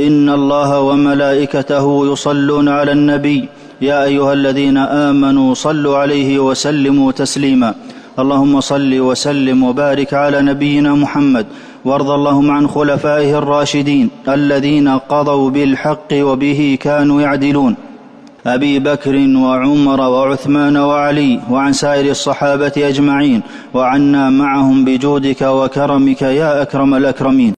إن الله وملائكته يصلون على النبي. يا أيها الذين آمنوا صلوا عليه وسلموا تسليما. اللهم صل وسلم وبارك على نبينا محمد. وارض اللهم عن خلفائه الراشدين الذين قضوا بالحق وبه كانوا يعدلون. أبي بكر وعمر وعثمان وعلي وعن سائر الصحابة أجمعين. وعنا معهم بجودك وكرمك يا أكرم الأكرمين.